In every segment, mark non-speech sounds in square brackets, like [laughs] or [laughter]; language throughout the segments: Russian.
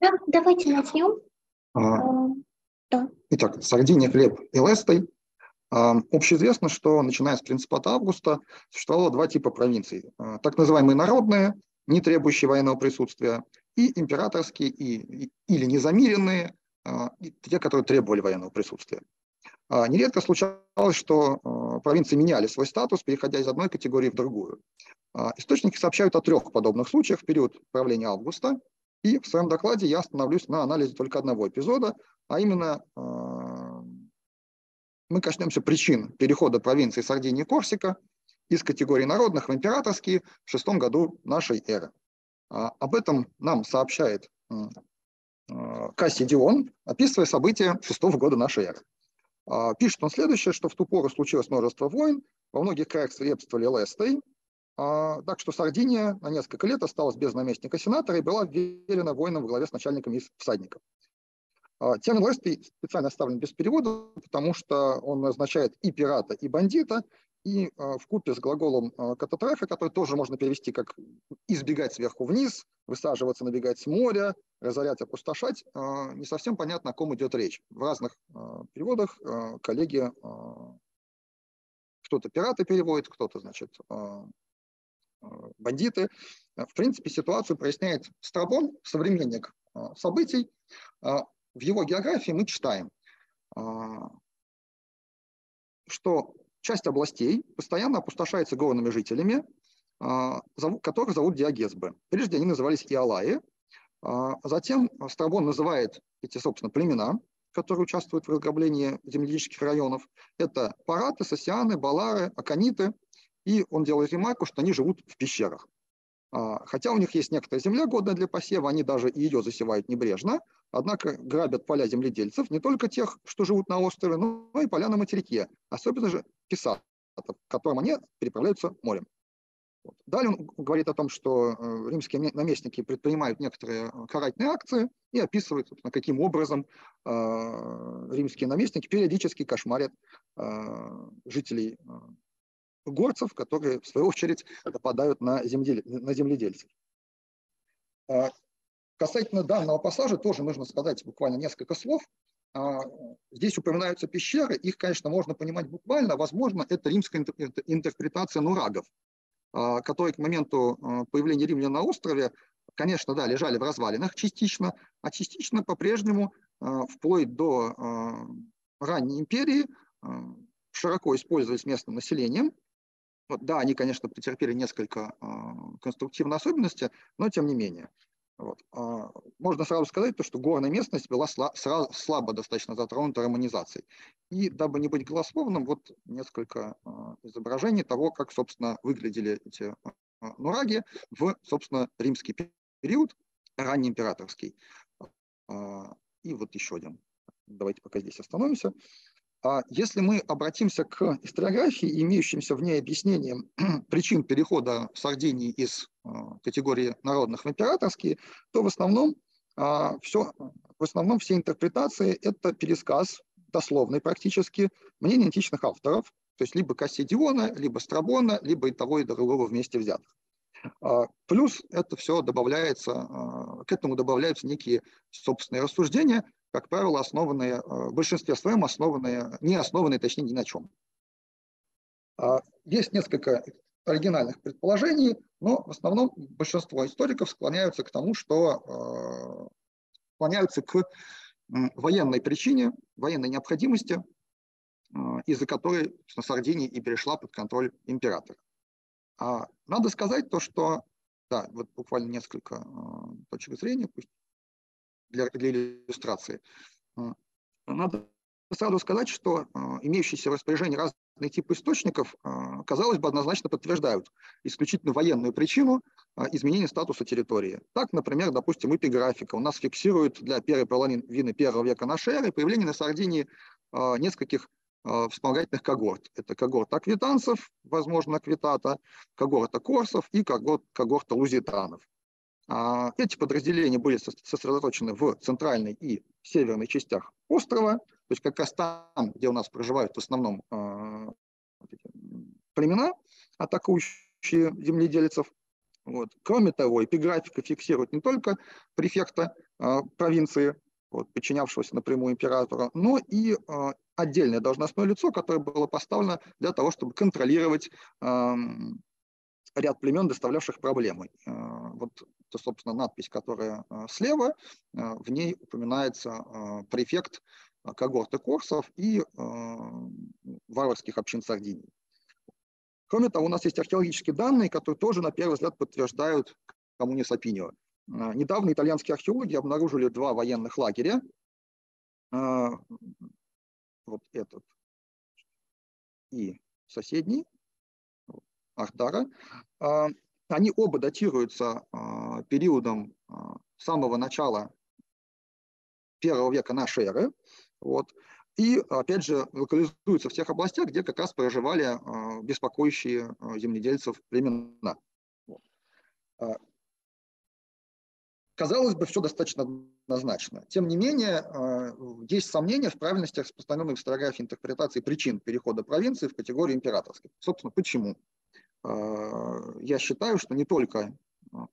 Да, давайте начнем. А, да. Итак, Сардиния, хлеб и Лестой. А, общеизвестно, что начиная с принципата Августа существовало два типа провинций. А, так называемые народные, не требующие военного присутствия, и императорские, и, и, или незамеренные, а, и те, которые требовали военного присутствия. Нередко случалось, что провинции меняли свой статус, переходя из одной категории в другую. Источники сообщают о трех подобных случаях в период правления Августа, и в своем докладе я остановлюсь на анализе только одного эпизода, а именно мы коснемся причин перехода провинции Сардинии и Корсика из категории народных в императорские в шестом году нашей эры. Об этом нам сообщает Кассий Дион, описывая события шестого года нашей эры. А, пишет он следующее, что в ту пору случилось множество войн, во многих краях свирепствовали лесты, а, так что Сардиния на несколько лет осталась без наместника сенатора и была вверена воинам во главе с начальником из всадников. А, термин лесты специально оставлен без перевода, потому что он означает и пирата, и бандита, и в купе с глаголом кататрафа, который тоже можно перевести как избегать сверху вниз, высаживаться, набегать с моря, разорять, опустошать, а, не совсем понятно, о ком идет речь. В разных а, переводах а, коллеги кто-то пираты переводит, кто-то, значит, бандиты. В принципе, ситуацию проясняет Страбон, современник событий. В его географии мы читаем, что часть областей постоянно опустошается горными жителями, которых зовут Диагезбы. Прежде они назывались Иолаи, а затем Страбон называет эти, собственно, племена, которые участвуют в разграблении земледельческих районов. Это параты, сосианы, балары, акониты. И он делает ремарку, что они живут в пещерах. А, хотя у них есть некоторая земля, годная для посева, они даже ее засевают небрежно, однако грабят поля земледельцев, не только тех, что живут на острове, но и поля на материке, особенно же писатов, к которым они переправляются морем. Далее он говорит о том, что э, римские наместники предпринимают некоторые э, карательные акции и описывает, каким образом э, римские наместники периодически кошмарят жителей горцев, которые, в свою очередь, нападают на, земледел... на земледельцев. Касательно данного пассажа тоже нужно сказать буквально несколько слов. Здесь упоминаются пещеры, их, конечно, можно понимать буквально, возможно, это римская интерпретация нурагов, а, которые к моменту а, появления римлян на острове, конечно, да, лежали в развалинах частично, а частично по-прежнему а, вплоть до ранней империи широко использовались местным населением. Вот, да, они, конечно, претерпели несколько конструктивные особенности, но тем не менее. Вот. А, можно сразу сказать, то, что горная местность была слабо, достаточно затронута романизацией. И дабы не быть голословным, вот несколько а, изображений того, как, собственно, выглядели эти а, нураги в, собственно, римский период, раннеимператорский. И вот еще один. Давайте пока здесь остановимся. А если мы обратимся к историографии, имеющимся в ней объяснением [clears throat] причин перехода Сардинии из а, категории народных в императорские, то в основном, а, все, в основном все интерпретации – это пересказ, дословный практически, мнений античных авторов, то есть либо Кассидиона, либо Страбона, либо и того, и другого вместе взятых. Плюс это все добавляется, к этому добавляются некие собственные рассуждения, как правило, основанные, э, в большинстве своем основанные, не основанные, точнее, ни на чем. А, есть несколько оригинальных предположений, но в основном большинство историков склоняются к тому, что э, склоняются к военной причине, военной необходимости, э, из-за которой на Сардинии и перешла под контроль императора. А надо сказать то, что, да, вот буквально несколько точек зрения, пусть для, для иллюстрации. А, надо сразу сказать, что а, имеющиеся в распоряжении разные типы источников, а, казалось бы, однозначно подтверждают исключительно военную причину изменения статуса территории. Так, например, допустим, эпиграфика у нас фиксирует для первой половины первого века нашей эры появление на Сардинии нескольких вспомогательных когорт. Это когорта аквитанцев, возможно, аквитата, когорта корсов и когорт, когорта лузитанов. А, эти подразделения были сосредоточены в центральной и северной частях острова, то есть как раз там, где у нас проживают в основном а, племена, атакующие земледельцев. Вот. Кроме того, эпиграфика фиксирует не только префекта э, провинции, вот, подчинявшегося напрямую императору, но и отдельное должностное лицо, которое было поставлено для того, чтобы контролировать ряд племен, доставлявших проблемы. Э, вот это, собственно, надпись, которая э, слева, э, в ней упоминается префект когорты корсов и варварских общин Сардинии. Кроме того, у нас есть археологические данные, которые тоже, на первый взгляд, подтверждают коммуни Сапинио. Недавно итальянские археологи обнаружили два военных лагеря. Вот этот и соседний, Ахтара. А, они оба датируются периодом самого начала первого века нашей эры. Вот. И, опять же, локализуются в тех областях, где как раз проживали а, беспокоящие а, земледельцев племена. А, казалось бы, все достаточно однозначно. Тем не менее, есть сомнения в правильности распространенной в историографии интерпретации причин перехода провинции в категорию императорской. Собственно, почему? Я считаю, что не только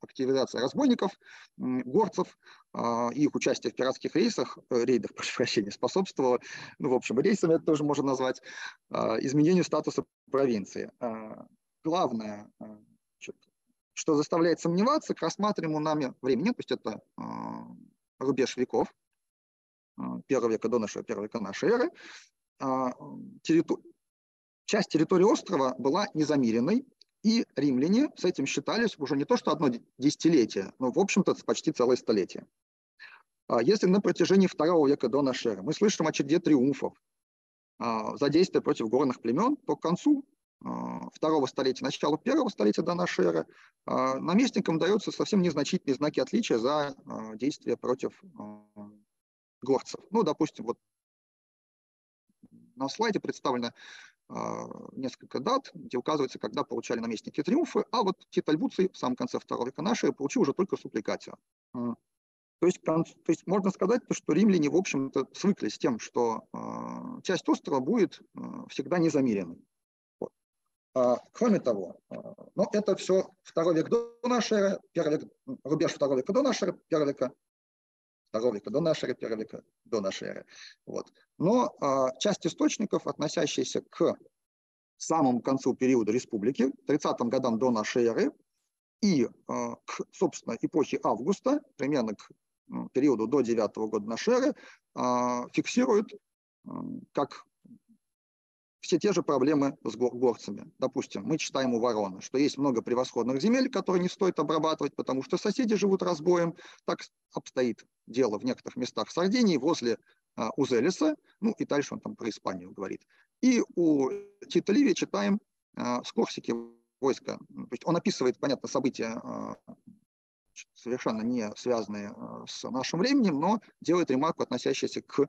активизация разбойников, горцев а, и их участие в пиратских рейсах, э, рейдах, [laughs] прошу прощения, способствовало, ну, в общем, рейсами это тоже можно назвать, а, изменению статуса провинции. А, главное, что заставляет сомневаться к рассматриваемому нами времени, то есть это рубеж веков, первого века до нашего, первого века нашей эры, часть территории острова была незамеренной, и римляне с этим считались уже не то что одно десятилетие, но, в общем-то, почти целое столетие. А если на протяжении второго века до нашей эры мы слышим о череде триумфов а, за действия против горных племен, то к концу а, второго столетия, началу первого столетия до нашей эры наместникам даются совсем незначительные знаки отличия за действия против горцев. Ну, допустим, вот на слайде представлена несколько дат, где указывается, когда получали наместники триумфы, а вот Тит Альбуций в самом конце второго века нашей получил уже только супликацию. А, то есть, то есть можно сказать, что римляне, в общем-то, свыклись с тем, что э, часть острова будет э, всегда незамеренной. Вот. А, кроме того, э, ну, это все второй век до нашей эры, первый век, рубеж второго века до нашей эры, первого века второго века до нашей эры, первого века до нашей эры. Вот. Но а, часть источников, относящиеся к самому концу периода республики, 30-м годам до нашей эры, и а, к, собственно, эпохе Августа, примерно к периоду до 9 года нашей эры, а, как все те же проблемы с горцами. Допустим, мы читаем у Ворона, что есть много превосходных земель, которые не стоит обрабатывать, потому что соседи живут разбоем. Так обстоит дело в некоторых местах Сардинии, возле а, Узелиса, ну и дальше он там про Испанию говорит. И у Тита Ливия читаем а, с Корсики войска. То есть он описывает, понятно, события а, совершенно не связанные а, с нашим временем, но делает ремарку, относящуюся к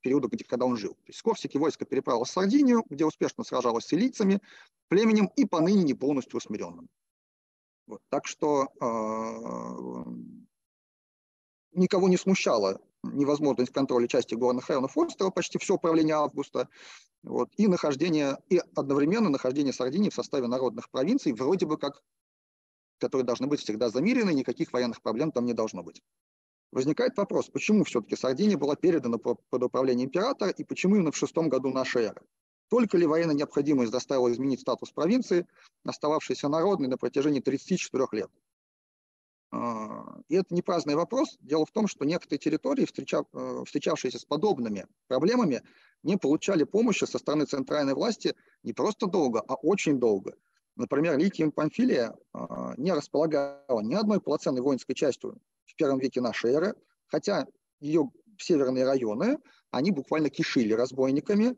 периоду, где, когда он жил. То есть с Корсики войско переправилось в Сардинию, где успешно сражалось с илийцами, племенем и поныне не полностью усмиренным. Вот. Так что э, никого не смущала невозможность контроля части горных районов острова, почти все управление Августа, вот, и нахождение, и одновременно нахождение Сардинии в составе народных провинций, вроде бы как, которые должны быть всегда замирены, никаких военных проблем там не должно быть. Возникает вопрос, почему все-таки Сардиния была передана под управление императора и почему именно в шестом году нашей эры? Только ли военная необходимость заставила изменить статус провинции, остававшейся народной на протяжении 34 лет? А, и это не праздный вопрос. Дело в том, что некоторые территории, э, встречавшиеся с подобными проблемами, не получали помощи со стороны центральной власти не просто долго, а очень долго. Например, Ликия Памфилия а, не располагала ни одной полноценной воинской частью в первом веке нашей эры, хотя ее северные районы, они буквально кишили разбойниками.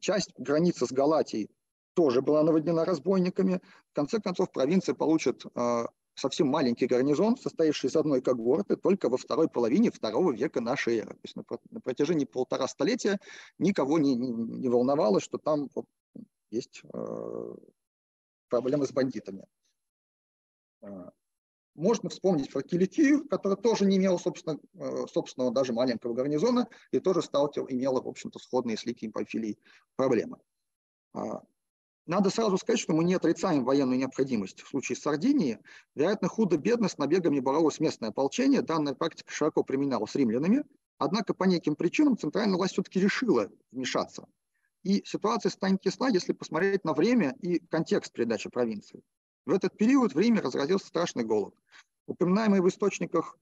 Часть границы с Галатией тоже была наводнена разбойниками. В конце концов, провинция получит э, совсем маленький гарнизон, состоявший из одной когорты, только во второй половине второго века нашей эры. То есть на, на протяжении полтора столетия никого не, не, не волновало, что там вот, есть э, проблемы с бандитами. Можно вспомнить про Киликию, которая тоже не имела собственно, э, собственного даже маленького гарнизона и тоже сталкивал, имела, в общем-то, сходные с Ликией Памфилией проблемы. А, надо сразу сказать, что мы не отрицаем военную необходимость в случае Сардинии. Вероятно, худо-бедно с набегами боролось местное ополчение. Данная практика широко применялась римлянами. Однако по неким причинам центральная власть все-таки решила вмешаться. И ситуация станет ясна, если посмотреть на время и контекст передачи провинции. В этот период в Риме разразился страшный голод. Упоминаемые в источниках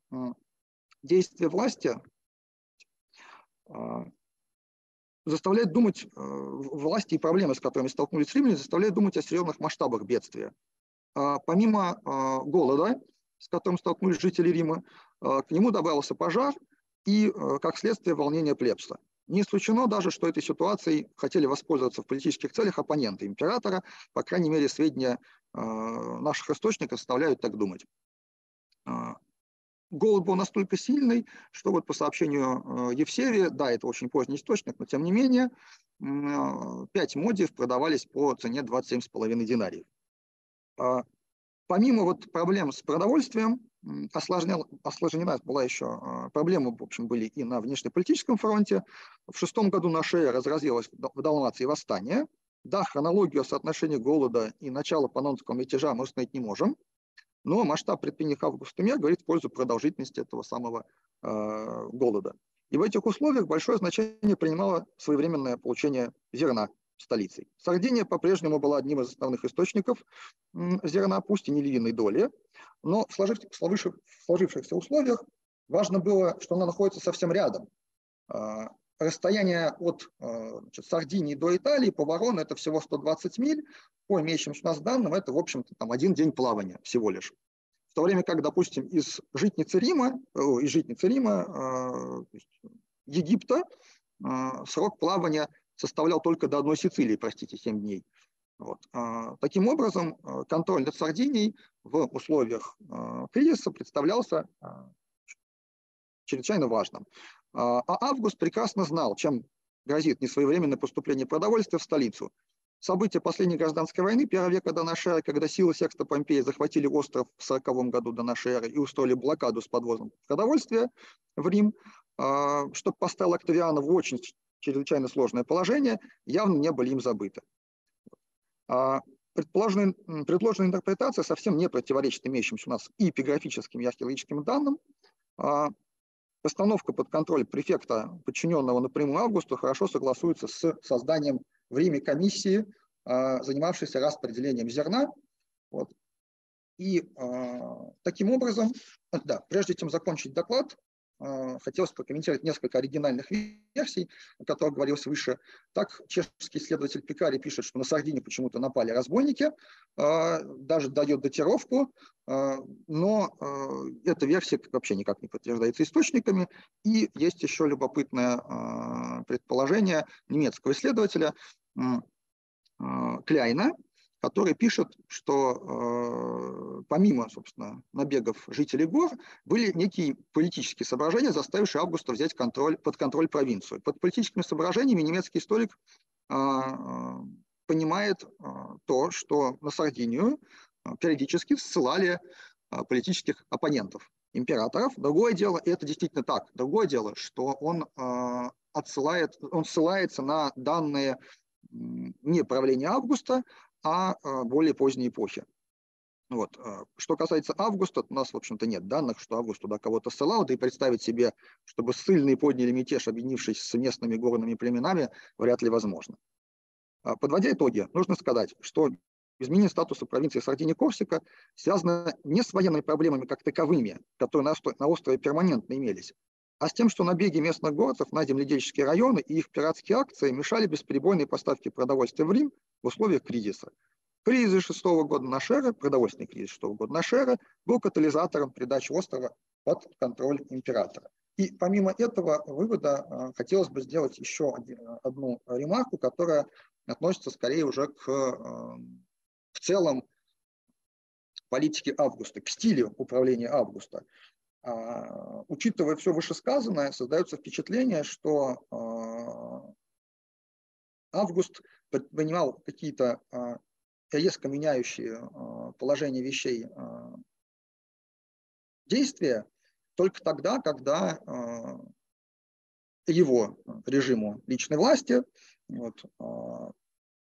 действия власти а, заставляет думать, э, власти и проблемы, с которыми столкнулись римляне, заставляют думать о серьезных масштабах бедствия. А, помимо голода, с которым столкнулись жители Рима, к нему добавился пожар и, э, как следствие, волнение плебса. Не исключено даже, что этой ситуацией хотели воспользоваться в политических целях оппоненты императора, по крайней мере, сведения э, наших источников заставляют так думать. А, голод был настолько сильный, что вот по сообщению э, Евсевия, да, это очень поздний источник, но тем не менее, 5 модиев продавались по цене 27,5 динариев. Помимо вот проблем с продовольствием, осложнял, осложнена была еще а, проблема, в общем, были и на внешнеполитическом фронте. В шестом году на шее разразилось в Далмации восстание. Да, хронологию соотношения голода и начала панонского мятежа мы установить не можем, но масштаб предпринятых Августом мер говорит в пользу продолжительности этого самого э, голода. И в этих условиях большое значение принимало своевременное получение зерна столицей. Сардиния по-прежнему была одним из основных источников зерна, пусть и не львиной доли, но в сложившихся условиях важно было, что она находится совсем рядом. А, расстояние от а, значит, Сардинии до Италии по Ворону это всего 120 миль, по имеющимся у нас данным это, в общем-то, там один день плавания всего лишь. В то время как, допустим, из житницы Рима, из житницы Рима, а, Египта, срок плавания составлял только до одной Сицилии, простите, 7 дней. Вот. А, таким образом, а, контроль над Сардинией в условиях а, кризиса представлялся чрезвычайно важным. А Август прекрасно знал, чем грозит несвоевременное поступление продовольствия в столицу. События последней гражданской войны первого века до нашей эры, когда силы Секста Помпеи захватили остров в 40 году до нашей эры и устроили блокаду с подвозом продовольствия в Рим, что поставило Октавиана в очень чрезвычайно сложное положение, явно не были им забыты. А предложенная, предложенная интерпретация совсем не противоречит имеющимся у нас и эпиграфическим, и археологическим данным. А постановка под контроль префекта, подчиненного напрямую Августу, хорошо согласуется с созданием в Риме комиссии, а, занимавшейся распределением зерна. Вот. И таким образом, да, прежде чем закончить доклад, хотелось прокомментировать несколько оригинальных версий, о которых говорилось выше. Так, чешский исследователь Пикари пишет, что на Сардинию почему-то напали разбойники, а, даже дает датировку, а, но эта версия вообще никак не подтверждается источниками. И есть еще любопытное предположение немецкого исследователя Кляйна, который пишет, что э, помимо, собственно, набегов жителей гор, были некие политические соображения, заставившие Августа взять контроль, под контроль провинцию. Под политическими соображениями немецкий историк э, э понимает э, то, что на Сардинию э, периодически ссылали э, политических оппонентов императоров. Другое дело, и это действительно так, другое дело, что он э, отсылает, он ссылается на данные не правления Августа, а, а более поздней эпохи. Вот. А, что касается Августа, у нас, в общем-то, нет данных, что Август туда кого-то ссылал, да и представить себе, чтобы ссыльные подняли мятеж, объединившись с местными горными племенами, вряд ли возможно. А, подводя итоги, нужно сказать, что изменение статуса провинции Сардиния-Корсика связано не с военными проблемами как таковыми, которые на острове перманентно имелись, а с тем, что набеги местных городов на земледельческие районы и их пиратские акции мешали бесперебойной поставке продовольствия в Рим в условиях кризиса. Кризис шестого года Нашера, продовольственный кризис шестого года Нашера, был катализатором придачи острова под контроль императора. И помимо этого вывода э, хотелось бы сделать еще одну ремарку, которая относится скорее уже к э, в целом политике Августа, к стилю управления Августа. А, учитывая все вышесказанное, создается впечатление, что а, Август предпринимал какие-то а, резко меняющие положение вещей действия только тогда, когда его режиму личной власти вот,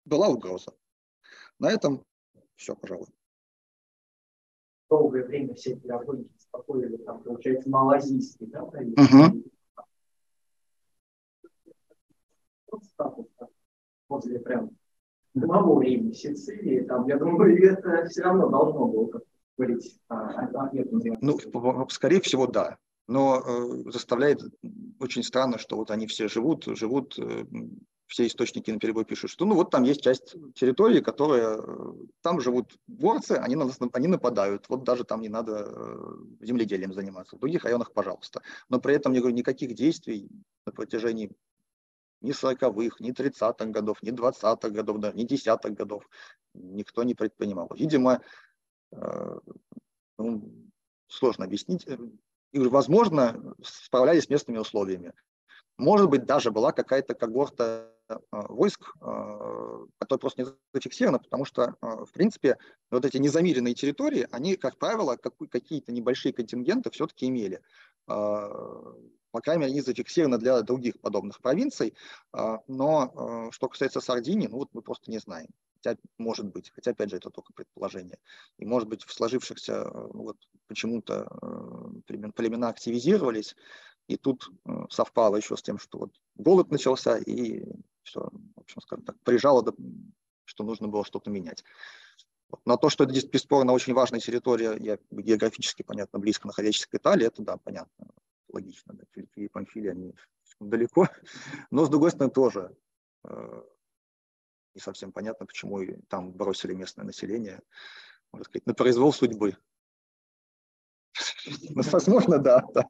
была угроза. На этом все, пожалуй. Долгое время все эти охотники беспокоили, там, получается, малазийский, да, угу. Вот статус возле прям того времени Сицилии, там, я думаю, [laughs] это все равно должно было как говорить о Ну, скорее всего, да. Но э, заставляет очень странно, что вот они все живут, живут э, все источники на перебой пишут, что ну вот там есть часть территории, которая, э, там живут горцы, они, на, они нападают, вот даже там не надо э, земледелием заниматься. В других районах, пожалуйста. Но при этом, я говорю, никаких действий на протяжении ни 40-х, ни 30-х годов, ни 20-х годов, ни 10-х годов никто не предпринимал. Видимо, э, ну, сложно объяснить, и, возможно, справлялись с местными условиями. Может быть, даже была какая-то когорта войск, э, которое просто не зафиксировано, потому что, э, в принципе, вот эти незамеренные территории, они, как правило, какие-то небольшие контингенты все-таки имели. По крайней мере, они зафиксированы для других подобных провинций. Но что касается Сардинии, ну вот мы просто не знаем. Хотя, может быть, хотя, опять же, это только предположение. И, может быть, в сложившихся, ну, вот, почему-то племена активизировались, и тут совпало еще с тем, что вот голод начался, и все, в общем, скажем так, прижало, что нужно было что-то менять. На то, что это бесспорно очень важная территория, я, географически, понятно, близко находящаяся к Италии, это, да, понятно, логично. Да, Филиппи и Памфилия, они далеко. [laughs] Но, с другой стороны, тоже э, не совсем понятно, почему там бросили местное население, можно сказать, на произвол судьбы. [laughs] Ну, возможно, да. да.